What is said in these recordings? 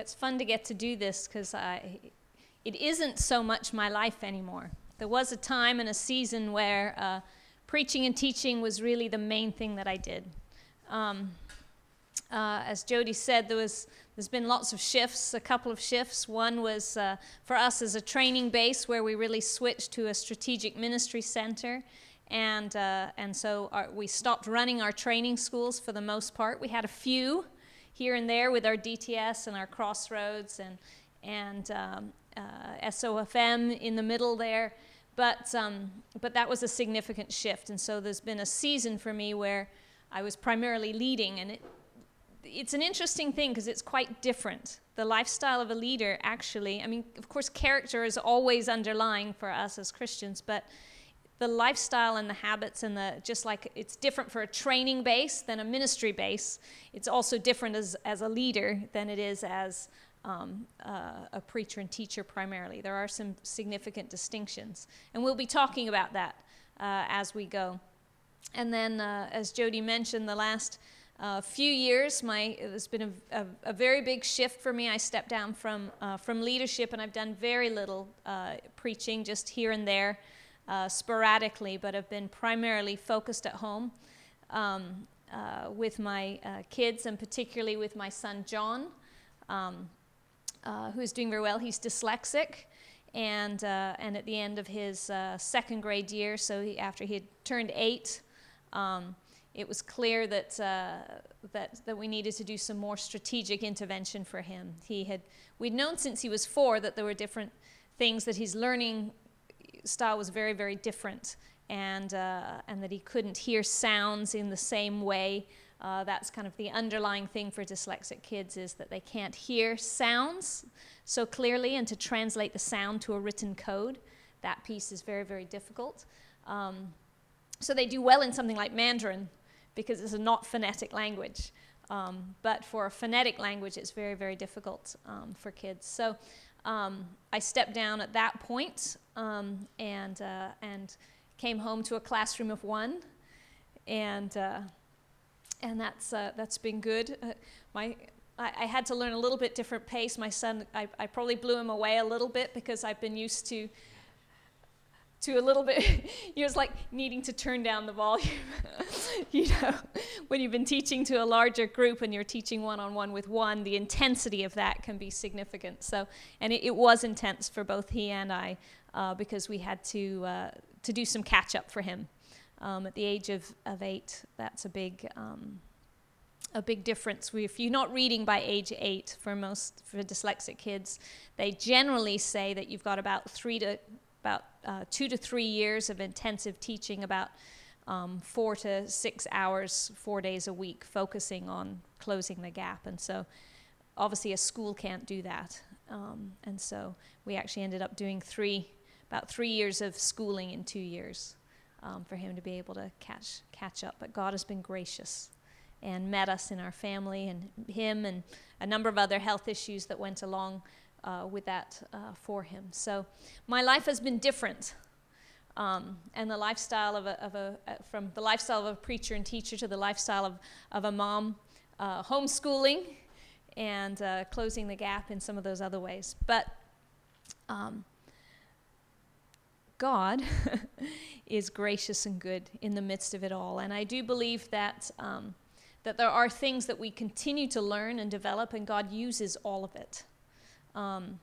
It's fun to get to do this because it isn't so much my life anymore. There was a time and a season where uh, preaching and teaching was really the main thing that I did. Um, uh, as Jody said, there was there's been lots of shifts, a couple of shifts. One was uh, for us as a training base where we really switched to a strategic ministry center. And, uh, and so our, we stopped running our training schools for the most part. We had a few here and there with our DTS and our Crossroads and, and um, uh, SOFM in the middle there. But, um, but that was a significant shift. And so there's been a season for me where I was primarily leading. And it, it's an interesting thing because it's quite different. The lifestyle of a leader, actually, I mean, of course, character is always underlying for us as Christians, but the lifestyle and the habits and the just like it's different for a training base than a ministry base. It's also different as, as a leader than it is as um, uh, a preacher and teacher primarily. There are some significant distinctions and we'll be talking about that uh, as we go. And then uh, as jody mentioned the last uh, few years my it's been a, a, a, very big shift for me. I stepped down from uh, from leadership and i've done very little uh, preaching just here and there uh, sporadically, but have been primarily focused at home um, uh, with my uh, kids and particularly with my son John, um, uh, who is doing very well. He's dyslexic. And, uh, and at the end of his uh, second grade year, so he, after he had turned eight, um, it was clear that, that, that we needed to do some more strategic intervention for him. He had, we'd known since he was four that there were different things that his learning style was very, very different, and, uh, and that he couldn't hear sounds in the same way. Uh, that's kind of the underlying thing for dyslexic kids is that they can't hear sounds so clearly, and to translate the sound to a written code, that piece is very, very difficult. Um, so they do well in something like Mandarin because it's a not phonetic language. Um, but for a phonetic language, it's very, very difficult um, for kids. So um, I stepped down at that point, um, and, uh, and came home to a classroom of one. And, uh, and that's, uh, that's been good. Uh, my, I, I, had to learn a little bit different pace. My son, I, I probably blew him away a little bit because I've been used to to a little bit he was like needing to turn down the volume. You know when you've been teaching to a larger group and you're teaching one-on-one with one the intensity of that can be significant. So and it, it was intense for both he and i uh, because we had to uh, to do some catch up for him. Um, at the age of, of eight that's a big um, a big difference. We, if you're not reading by age eight for most for dyslexic kids, they generally say that you've got about three to about uh, two to three years of intensive teaching, about um, four to six hours, four days a week, focusing on closing the gap. And so, obviously, a school can't do that. Um, and so, we actually ended up doing three, about three years of schooling in two years um, for him to be able to catch catch up. But God has been gracious and met us in our family and him and a number of other health issues that went along uh, with that uh, for him. So my life has been different. Um, and the lifestyle of a, of a uh, from the lifestyle of a preacher and teacher to the lifestyle of, of a mom, uh, homeschooling and uh, closing the gap in some of those other ways. But um, God is gracious and good in the midst of it all. And I do believe that, um, that there are things that we continue to learn and develop, and God uses all of it. Um,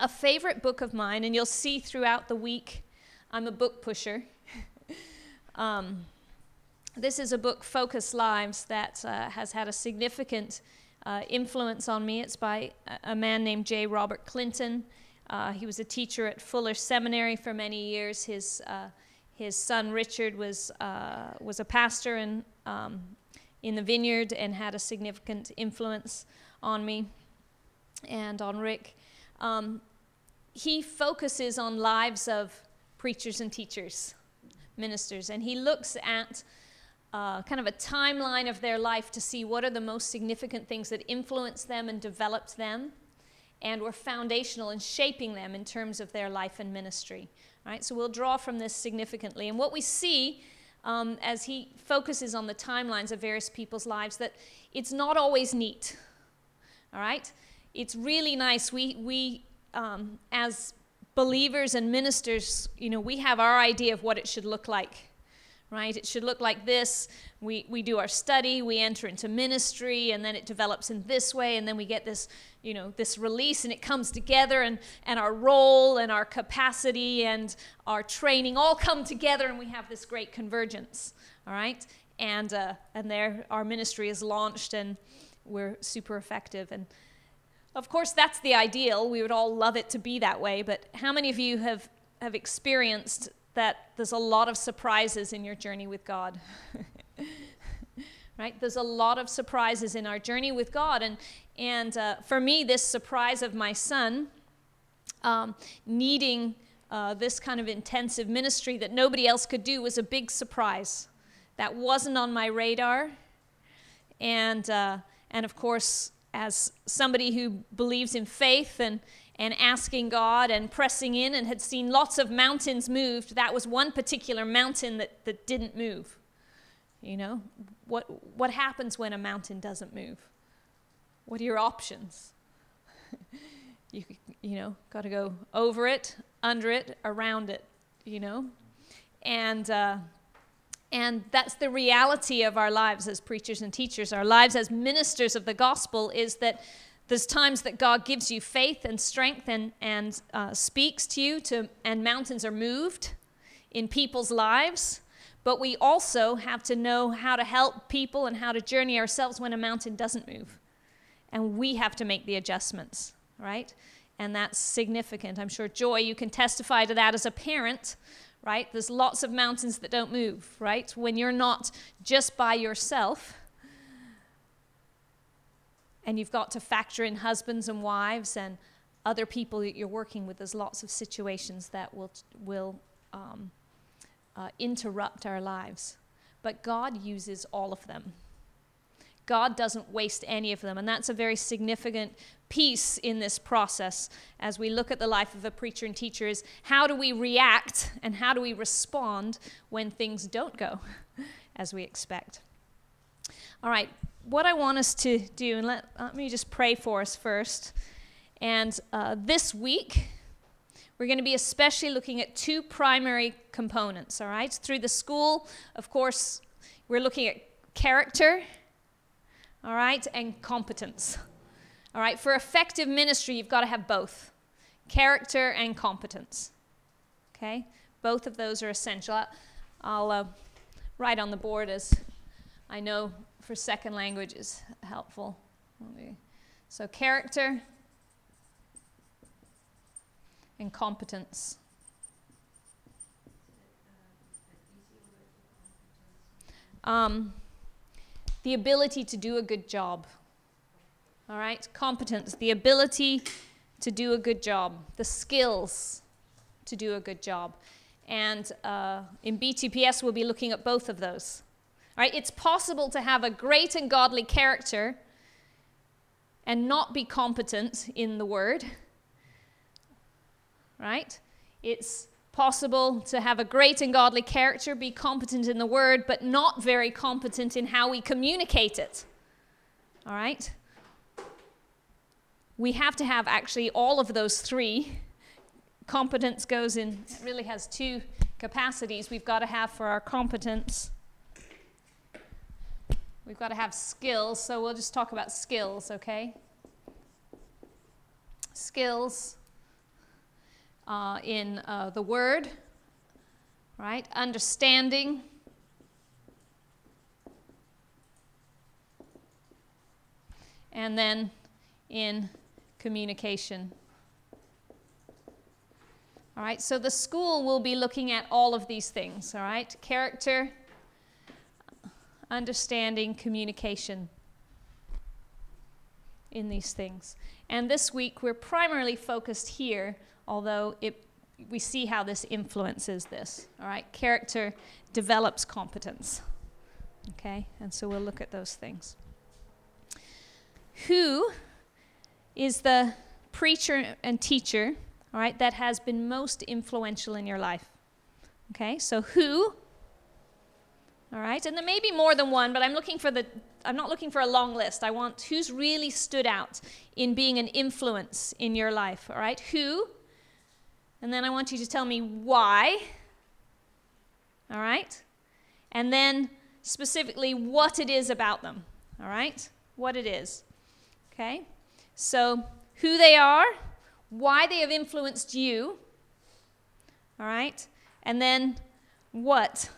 a favorite book of mine, and you'll see throughout the week, I'm a book pusher. um, this is a book, Focused Lives, that uh, has had a significant uh, influence on me. It's by a man named J. Robert Clinton. Uh, he was a teacher at Fuller Seminary for many years. His, uh, his son Richard was, uh, was a pastor in, um, in the vineyard and had a significant influence on me and on Rick, um, he focuses on lives of preachers and teachers, ministers, and he looks at uh, kind of a timeline of their life to see what are the most significant things that influenced them and developed them and were foundational in shaping them in terms of their life and ministry. All right, so we'll draw from this significantly. And what we see um, as he focuses on the timelines of various people's lives, that it's not always neat. All right? It's really nice. We, we um, as believers and ministers, you know, we have our idea of what it should look like right? It should look like this. We, we do our study, we enter into ministry, and then it develops in this way, and then we get this, you know, this release, and it comes together, and, and our role and our capacity and our training all come together, and we have this great convergence, all right? And, uh, and there our ministry is launched, and we're super effective. And of course, that's the ideal. We would all love it to be that way, but how many of you have, have experienced that there's a lot of surprises in your journey with God. right? There's a lot of surprises in our journey with God. And, and uh, for me, this surprise of my son um, needing uh, this kind of intensive ministry that nobody else could do was a big surprise. That wasn't on my radar. And, uh, and of course, as somebody who believes in faith and, and asking God and pressing in and had seen lots of mountains moved, that was one particular mountain that, that didn't move. You know, what, what happens when a mountain doesn't move? What are your options? you, you know, got to go over it, under it, around it, you know? And, uh, and that's the reality of our lives as preachers and teachers. Our lives as ministers of the gospel is that there's times that God gives you faith and strength and, and uh, speaks to you, to, and mountains are moved in people's lives. But we also have to know how to help people and how to journey ourselves when a mountain doesn't move. And we have to make the adjustments, right? And that's significant. I'm sure, Joy, you can testify to that as a parent, right? There's lots of mountains that don't move, right? When you're not just by yourself and you've got to factor in husbands and wives and other people that you're working with. There's lots of situations that will, will um, uh, interrupt our lives. But God uses all of them. God doesn't waste any of them. And that's a very significant piece in this process as we look at the life of a preacher and teacher is how do we react and how do we respond when things don't go as we expect. All right, what I want us to do, and let, let me just pray for us first. And uh, this week, we're going to be especially looking at two primary components, all right? Through the school, of course, we're looking at character, all right, and competence. All right, for effective ministry, you've got to have both character and competence. Okay? Both of those are essential. I'll uh, write on the board as I know for second language is helpful. So, character and competence. Um, the ability to do a good job. All right, competence, the ability to do a good job, the skills to do a good job. And uh, in BTPS, we'll be looking at both of those. Right? It's possible to have a great and godly character and not be competent in the word. Right? It's possible to have a great and godly character, be competent in the word, but not very competent in how we communicate it. All right? We have to have actually all of those three. Competence goes in, it really has two capacities we've got to have for our competence. We've got to have skills, so we'll just talk about skills, okay? Skills uh, in uh, the Word, right? Understanding. And then in communication. All right, so the school will be looking at all of these things, all right? Character, understanding, communication in these things. And this week we're primarily focused here, although it, we see how this influences this. All right, character develops competence. Okay, and so we'll look at those things. Who is the preacher and teacher, all right, that has been most influential in your life? Okay, so who All right? And there may be more than one, but I'm looking for the I'm not looking for a long list. I want who's really stood out in being an influence in your life, all right? Who? And then I want you to tell me why. All right? And then specifically what it is about them. All right? What it is. Okay? So, who they are, why they have influenced you. All right? And then what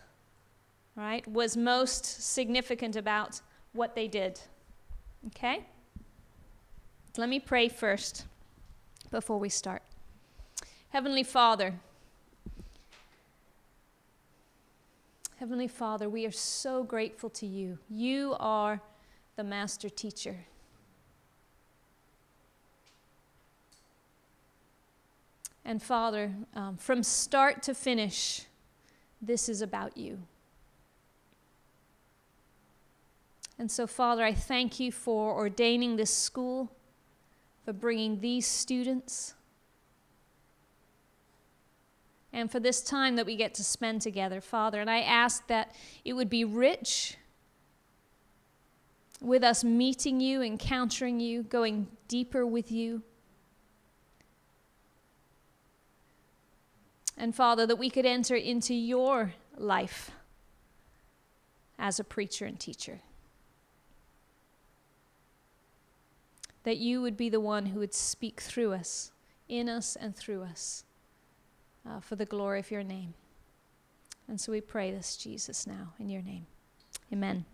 right, was most significant about what they did. Okay? Let me pray first before we start. Heavenly Father, Heavenly Father, we are so grateful to you. You are the master teacher. And Father, um, from start to finish, this is about you. And so, Father, I thank you for ordaining this school, for bringing these students, and for this time that we get to spend together, Father. And I ask that it would be rich with us meeting you, encountering you, going deeper with you. And Father, that we could enter into your life as a preacher and teacher. That you would be the one who would speak through us, in us, and through us uh, for the glory of your name. And so we pray this, Jesus, now in your name. Amen.